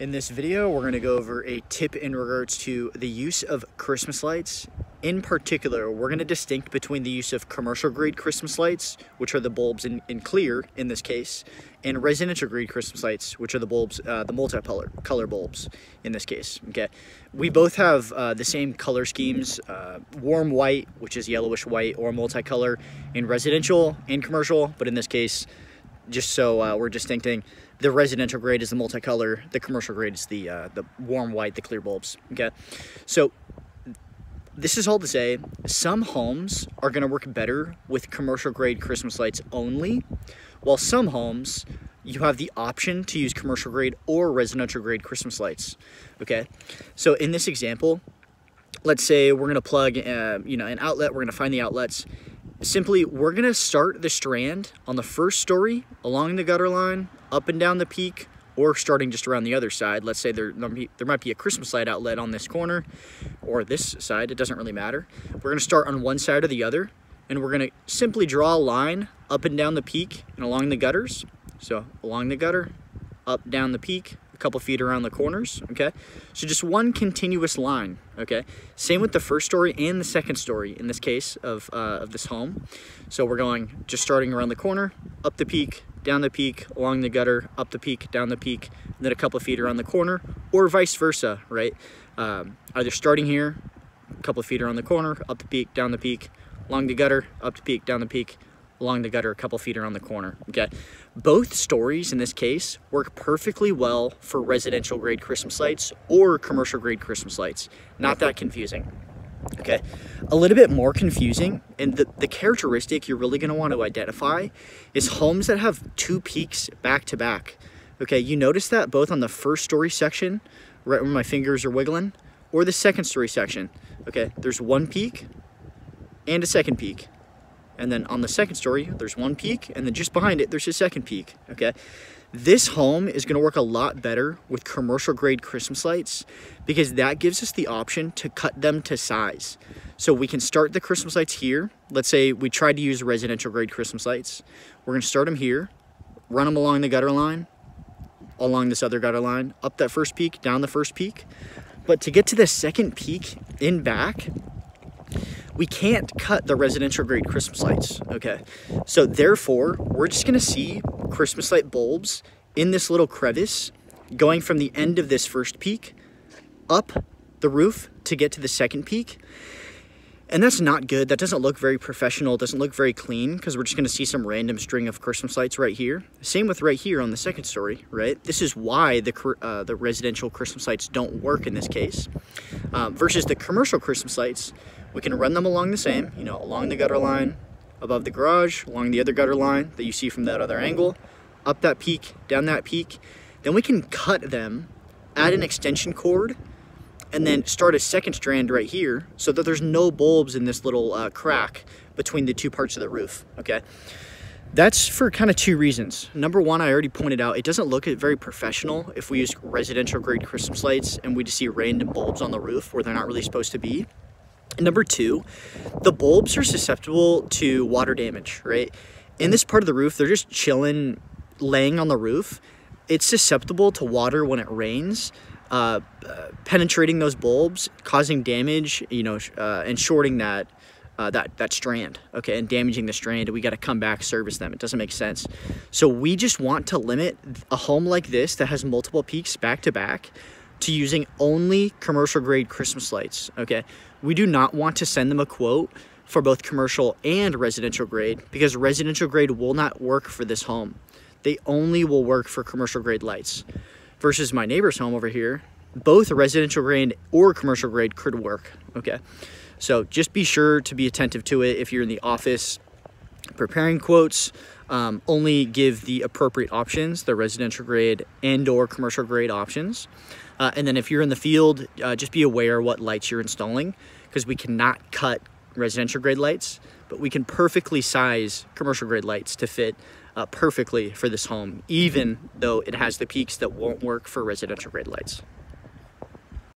In this video, we're gonna go over a tip in regards to the use of Christmas lights. In particular, we're gonna distinct between the use of commercial grade Christmas lights, which are the bulbs in, in clear in this case, and residential grade Christmas lights, which are the bulbs, uh, the multicolor color bulbs in this case, okay? We both have uh, the same color schemes, uh, warm white, which is yellowish white, or multicolor in residential and commercial, but in this case, just so uh, we're distincting, the residential grade is the multicolor, the commercial grade is the uh, the warm white, the clear bulbs. Okay, so this is all to say, some homes are to work better with commercial grade Christmas lights only, while some homes you have the option to use commercial grade or residential grade Christmas lights. Okay, so in this example, let's say we're to plug uh, you know an outlet, we're to find the outlets simply we're gonna start the strand on the first story along the gutter line up and down the peak or starting just around the other side. Let's say there there might be a christmas light outlet on this corner or this side it doesn't really matter. We're gonna start on one side or the other and we're gonna simply draw a line up and down the peak and along the gutters. So along the gutter up down the peak a couple feet around the corners, okay? So just one continuous line, okay? Same with the first story and the second story in this case of, uh, of this home. So we're going just starting around the corner, up the peak, down the peak, along the gutter, up the peak, down the peak, then a couple feet around the corner, or vice versa, right? Um, either starting here, a couple feet around the corner, up the peak, down the peak, along the gutter, up the peak, down the peak, along the gutter a couple feet around the corner, okay? Both stories in this case work perfectly well for residential grade Christmas lights or commercial grade Christmas lights. Not that confusing. Okay, a little bit more confusing, and the, the characteristic you're really gonna want to identify is homes that have two peaks back to back. Okay, you notice that both on the first story section, right where my fingers are wiggling, or the second story section. Okay, there's one peak and a second peak. And then on the second story, there's one peak, and then just behind it, there's a second peak, okay? This home is gonna work a lot better with commercial grade Christmas lights because that gives us the option to cut them to size. So we can start the Christmas lights here. Let's say we tried to use residential grade Christmas lights. We're gonna start them here, run them along the gutter line, along this other gutter line, up that first peak, down the first peak. But to get to the second peak in back, we can't cut the residential grade Christmas lights, okay? So therefore, we're just gonna see Christmas light bulbs in this little crevice going from the end of this first peak up the roof to get to the second peak. And that's not good. That doesn't look very professional. Doesn't look very clean because we're just going to see some random string of Christmas lights right here. Same with right here on the second story, right? This is why the, uh, the residential Christmas lights don't work in this case. Uh, versus the commercial Christmas lights, we can run them along the same, you know, along the gutter line, above the garage, along the other gutter line that you see from that other angle, up that peak, down that peak. Then we can cut them, add an extension cord, and then start a second strand right here so that there's no bulbs in this little uh, crack between the two parts of the roof, okay? That's for kind of two reasons. Number one, I already pointed out, it doesn't look very professional if we use residential grade Christmas lights and we just see random bulbs on the roof where they're not really supposed to be. Number two, the bulbs are susceptible to water damage, right? In this part of the roof, they're just chilling, laying on the roof. It's susceptible to water when it rains, uh, penetrating those bulbs, causing damage, you know, uh, and shorting that uh, that that strand, okay, and damaging the strand. We got to come back, service them. It doesn't make sense. So we just want to limit a home like this that has multiple peaks back to back to using only commercial grade Christmas lights, okay? We do not want to send them a quote for both commercial and residential grade because residential grade will not work for this home. They only will work for commercial grade lights. Versus my neighbor's home over here, both residential grade or commercial grade could work, okay? So just be sure to be attentive to it if you're in the office preparing quotes. Um, only give the appropriate options, the residential grade and or commercial grade options. Uh, and then if you're in the field, uh, just be aware what lights you're installing because we cannot cut residential grade lights, but we can perfectly size commercial grade lights to fit uh, perfectly for this home, even though it has the peaks that won't work for residential grade lights.